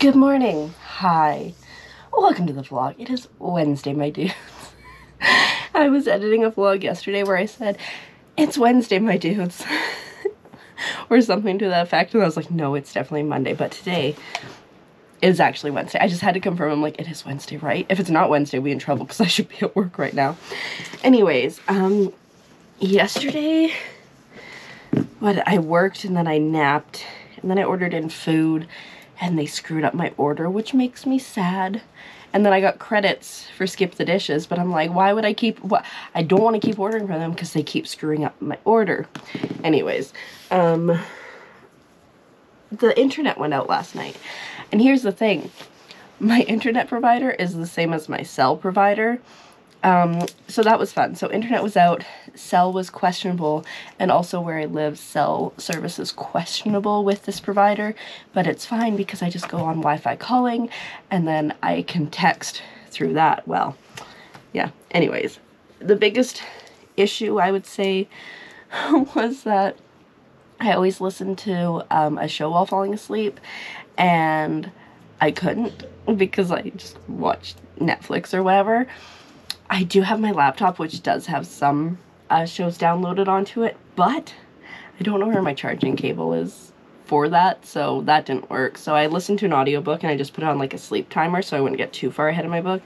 Good morning. Hi. Welcome to the vlog. It is Wednesday, my dudes. I was editing a vlog yesterday where I said, it's Wednesday, my dudes. or something to that effect. And I was like, no, it's definitely Monday. But today is actually Wednesday. I just had to confirm. I'm like, it is Wednesday, right? If it's not Wednesday, we in trouble because I should be at work right now. Anyways, um, yesterday, what, I worked and then I napped and then I ordered in food and they screwed up my order, which makes me sad. And then I got credits for Skip the Dishes, but I'm like, why would I keep, what? I don't want to keep ordering from them because they keep screwing up my order. Anyways, um, the internet went out last night. And here's the thing. My internet provider is the same as my cell provider. Um, so that was fun. So internet was out, cell was questionable, and also where I live, cell service is questionable with this provider, but it's fine because I just go on Wi-Fi calling, and then I can text through that. Well, yeah, anyways, the biggest issue I would say was that I always listened to um, a show while falling asleep, and I couldn't because I just watched Netflix or whatever. I do have my laptop, which does have some uh, shows downloaded onto it, but I don't know where my charging cable is for that, so that didn't work. So I listened to an audiobook and I just put on like a sleep timer so I wouldn't get too far ahead of my book.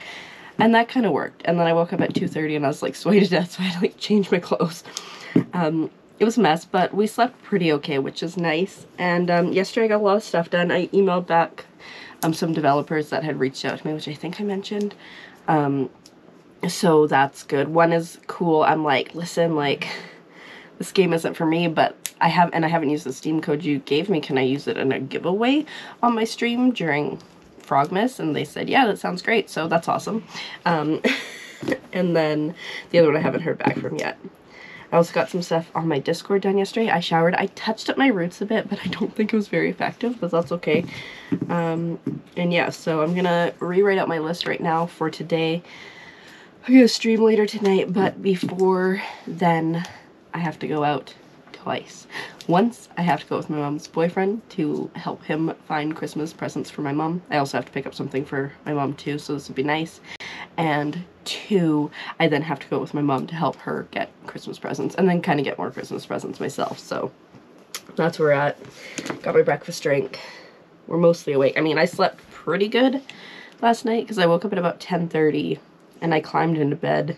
And that kind of worked. And then I woke up at 2.30 and I was like sweaty to death, so I had to like change my clothes. Um, it was a mess, but we slept pretty okay, which is nice. And um, yesterday I got a lot of stuff done. I emailed back um, some developers that had reached out to me, which I think I mentioned. Um, so that's good. One is cool. I'm like, listen, like, this game isn't for me, but I have, and I haven't used the Steam code you gave me. Can I use it in a giveaway on my stream during Frogmas? And they said, yeah, that sounds great. So that's awesome. Um, and then the other one I haven't heard back from yet. I also got some stuff on my Discord done yesterday. I showered. I touched up my roots a bit, but I don't think it was very effective, but that's okay. Um, and yeah, so I'm going to rewrite out my list right now for today. I'm gonna stream later tonight, but before then, I have to go out twice. Once, I have to go with my mom's boyfriend to help him find Christmas presents for my mom. I also have to pick up something for my mom too, so this would be nice. And two, I then have to go with my mom to help her get Christmas presents, and then kind of get more Christmas presents myself, so that's where we're at. Got my breakfast drink. We're mostly awake. I mean, I slept pretty good last night because I woke up at about 10.30 and I climbed into bed,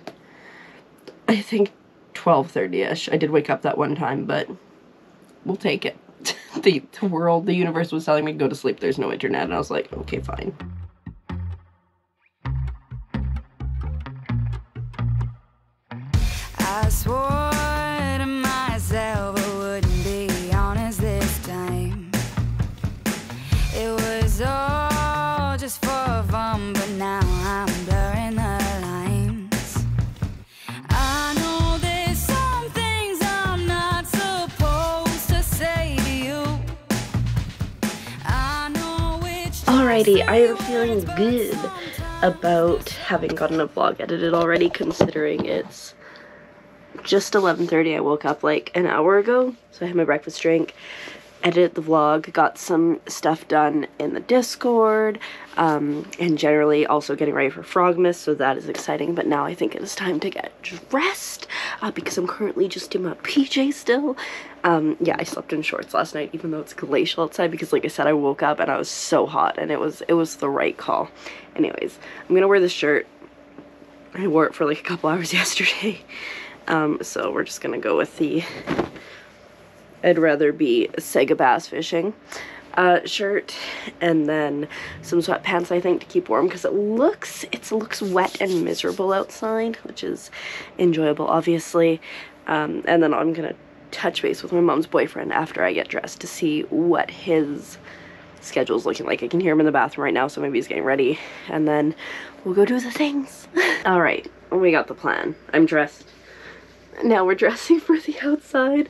I think 12.30ish. I did wake up that one time, but we'll take it. the, the world, the universe was telling me to go to sleep, there's no internet, and I was like, okay, fine. Alrighty, I am feeling good about having gotten a vlog edited already considering it's just 11.30. I woke up like an hour ago, so I had my breakfast drink, edited the vlog, got some stuff done in the Discord, um, and generally also getting ready for Frogmas, so that is exciting, but now I think it is time to get dressed, uh, because I'm currently just in my PJ still, um, yeah, I slept in shorts last night, even though it's glacial outside, because like I said, I woke up and I was so hot, and it was, it was the right call. Anyways, I'm gonna wear this shirt. I wore it for like a couple hours yesterday. Um, so we're just gonna go with the I'd rather be Sega Bass Fishing uh, shirt and then some sweatpants I think to keep warm because it looks it looks wet and miserable outside which is enjoyable obviously um, and then I'm gonna touch base with my mom's boyfriend after I get dressed to see what his schedule's looking like. I can hear him in the bathroom right now, so maybe he's getting ready. And then we'll go do the things. All right, we got the plan. I'm dressed. Now we're dressing for the outside.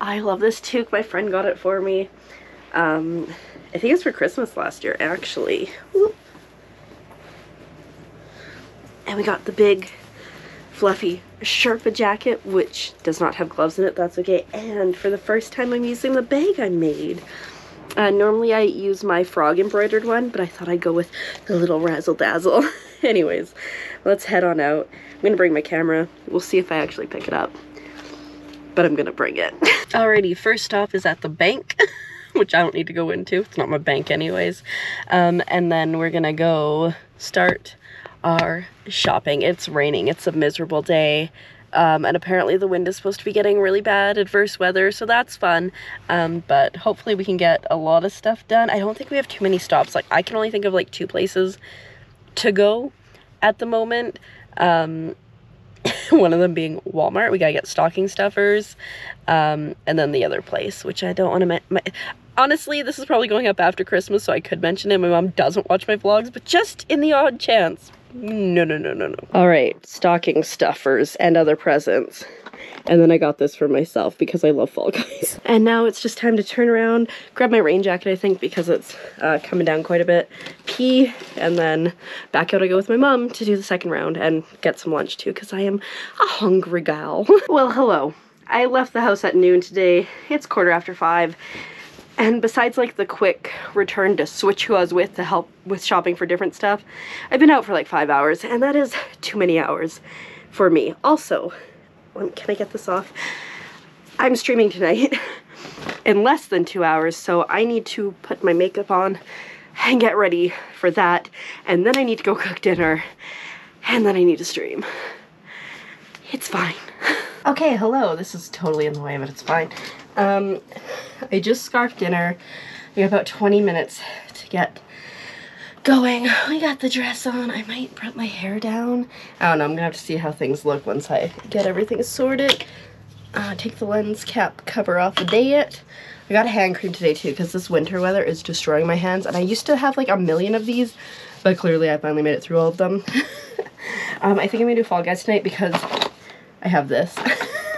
I love this toque. My friend got it for me. Um, I think it's for Christmas last year, actually. And we got the big fluffy Sherpa jacket, which does not have gloves in it, that's okay. And for the first time I'm using the bag I made. Uh, normally I use my frog embroidered one, but I thought I'd go with the little razzle dazzle. Anyways, let's head on out. I'm gonna bring my camera. We'll see if I actually pick it up, but I'm gonna bring it. Alrighty, first stop is at the bank. which I don't need to go into. It's not my bank anyways. Um, and then we're gonna go start our shopping. It's raining. It's a miserable day. Um, and apparently the wind is supposed to be getting really bad, adverse weather, so that's fun. Um, but hopefully we can get a lot of stuff done. I don't think we have too many stops. Like, I can only think of like two places to go at the moment. Um, one of them being Walmart. We gotta get stocking stuffers. Um, and then the other place, which I don't want to... Mention. Honestly, this is probably going up after Christmas, so I could mention it. My mom doesn't watch my vlogs, but just in the odd chance, no, no, no, no, no. All right, stocking stuffers and other presents. And then I got this for myself because I love Fall Guys. And now it's just time to turn around, grab my rain jacket, I think, because it's uh, coming down quite a bit, pee, and then back out I go with my mom to do the second round and get some lunch too, because I am a hungry gal. well, hello. I left the house at noon today. It's quarter after five. And besides like the quick return to switch who I was with to help with shopping for different stuff, I've been out for like five hours and that is too many hours for me. Also, um, can I get this off? I'm streaming tonight in less than two hours, so I need to put my makeup on and get ready for that. And then I need to go cook dinner and then I need to stream. It's fine. Okay, hello. This is totally in the way, but it's fine. Um, I just scarfed dinner. We have about 20 minutes to get going. I got the dress on. I might put my hair down. I don't know. I'm going to have to see how things look once I get everything sorted. Uh, take the lens cap cover off the diet. I got a hand cream today too because this winter weather is destroying my hands. And I used to have like a million of these, but clearly I finally made it through all of them. um, I think I'm going to do Fall Guys tonight because I have this.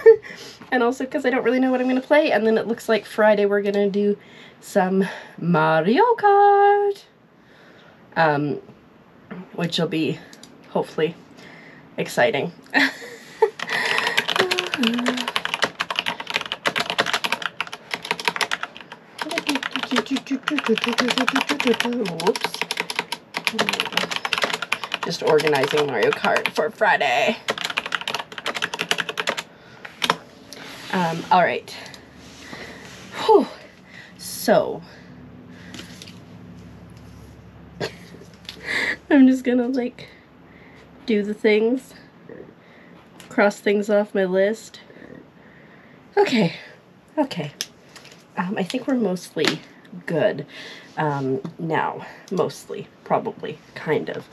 and also because I don't really know what I'm going to play. And then it looks like Friday we're going to do some Mario Kart. Um, which will be, hopefully, exciting. Whoops. Just organizing Mario Kart for Friday. Um, all right. Whew. So, I'm just gonna like do the things, cross things off my list. Okay, okay. Um, I think we're mostly good um, now. Mostly, probably, kind of.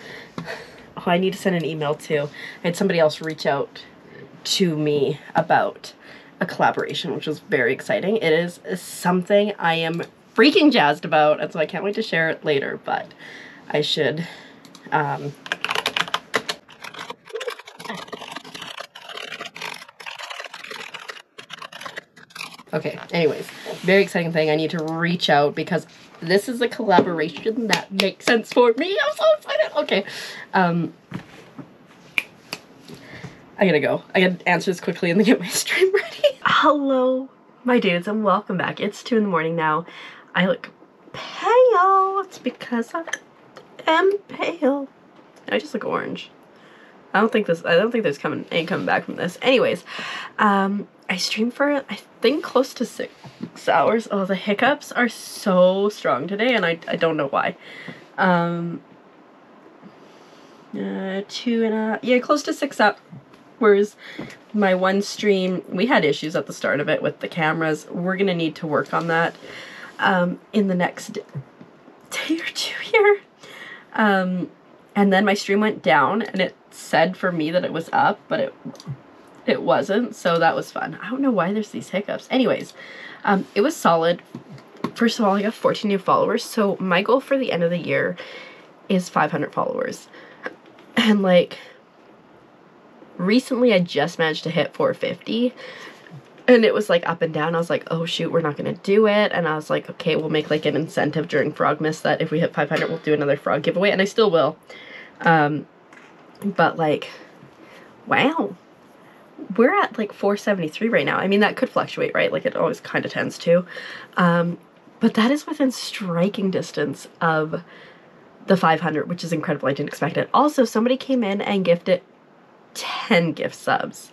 Oh, I need to send an email too. I had somebody else reach out to me about a collaboration, which was very exciting. It is something I am freaking jazzed about, and so I can't wait to share it later, but I should um, Okay, anyways, very exciting thing. I need to reach out because this is a collaboration that makes sense for me. I'm so excited. Okay. Um, I gotta go. I gotta answer this quickly and then get my stream. Hello, my dudes, and welcome back. It's 2 in the morning now. I look pale. It's because I am pale. I just look orange. I don't think this, I don't think there's coming, ain't coming back from this. Anyways, um, I streamed for, I think, close to six hours. Oh, the hiccups are so strong today, and I, I don't know why. Um, uh, two and a, yeah, close to six up Whereas my one stream, we had issues at the start of it with the cameras. We're going to need to work on that um, in the next day or two here. Um, and then my stream went down and it said for me that it was up, but it it wasn't, so that was fun. I don't know why there's these hiccups. Anyways, um, it was solid. First of all, I got 14 new followers, so my goal for the end of the year is 500 followers. And like, recently I just managed to hit 450 and it was like up and down. I was like, oh shoot, we're not gonna do it. And I was like, okay, we'll make like an incentive during Frogmas that if we hit 500, we'll do another frog giveaway. And I still will. Um, but like, wow. We're at like 473 right now. I mean, that could fluctuate, right? Like it always kind of tends to. Um, But that is within striking distance of the 500, which is incredible. I didn't expect it. Also, somebody came in and gifted 10 gift subs.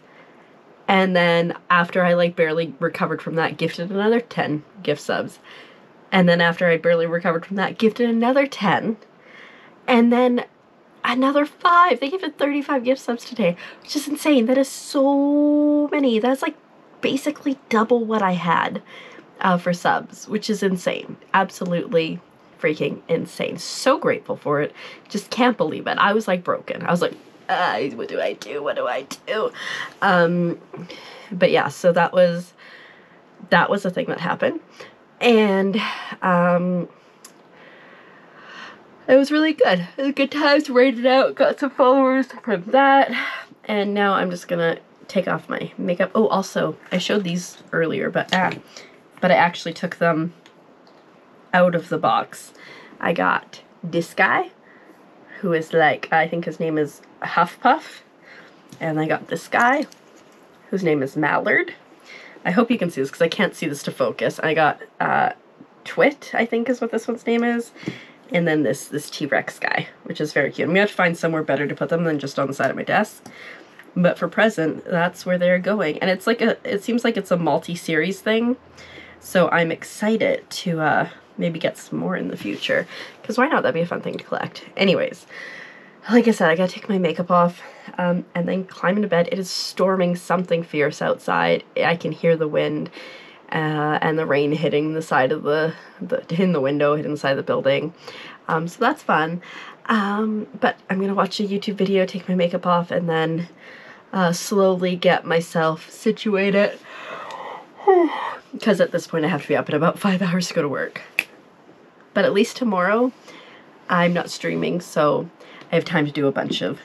And then after I like barely recovered from that, gifted another 10 gift subs. And then after I barely recovered from that, gifted another 10. And then another five. They gifted 35 gift subs today, which is insane. That is so many. That's like basically double what I had uh, for subs, which is insane. Absolutely freaking insane. So grateful for it. Just can't believe it. I was like broken. I was like, what do I do? What do I do? Um, but yeah, so that was that was a thing that happened, and um, it was really good. It was good times. Raided out. Got some followers from that, and now I'm just gonna take off my makeup. Oh, also, I showed these earlier, but ah, but I actually took them out of the box. I got this guy, who is like, I think his name is Huffpuff. And I got this guy, whose name is Mallard. I hope you can see this because I can't see this to focus. I got uh, Twit, I think is what this one's name is. And then this this T-Rex guy, which is very cute. I'm gonna have to find somewhere better to put them than just on the side of my desk. But for present, that's where they're going. And it's like a, it seems like it's a multi-series thing. So I'm excited to uh, maybe get some more in the future. Because why not? That'd be a fun thing to collect. Anyways, like I said, I gotta take my makeup off um, and then climb into bed. It is storming something fierce outside. I can hear the wind uh, and the rain hitting the side of the, the hitting the window, hitting the side of the building. Um, so that's fun. Um, but I'm gonna watch a YouTube video, take my makeup off, and then uh, slowly get myself situated. Because at this point I have to be up in about five hours to go to work. But at least tomorrow I'm not streaming, so I have time to do a bunch of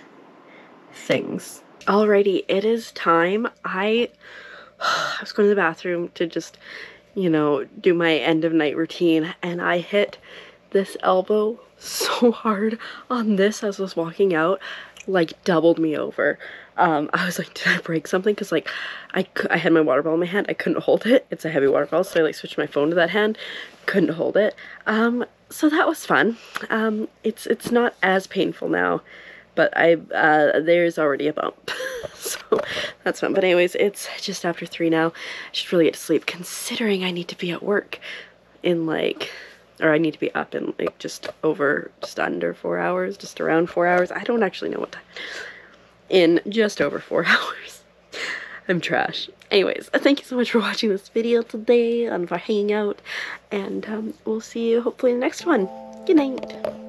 things. Alrighty, it is time. I, I was going to the bathroom to just, you know, do my end of night routine and I hit this elbow so hard on this as I was walking out, like doubled me over. Um, I was like, did I break something? Because like, I, I had my water bottle in my hand. I couldn't hold it. It's a heavy water bottle, so I like switched my phone to that hand. Couldn't hold it. Um, so that was fun. Um, it's it's not as painful now, but I uh, there's already a bump, so that's fun. But anyways, it's just after three now. I should really get to sleep, considering I need to be at work in like, or I need to be up in like just over, just under four hours, just around four hours. I don't actually know what time. In just over four hours. I'm trash. Anyways, thank you so much for watching this video today and for hanging out. And um, we'll see you hopefully in the next one. Good night.